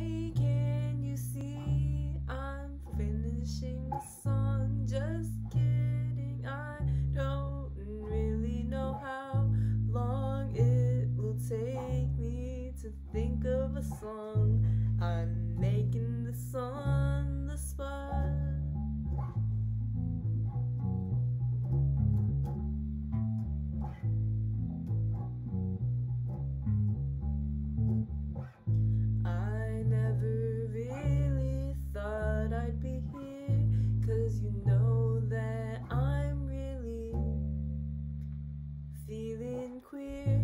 Hey, can you see I'm finishing the song? Just kidding, I don't really know how long it will take me to think of a song. I feeling queer.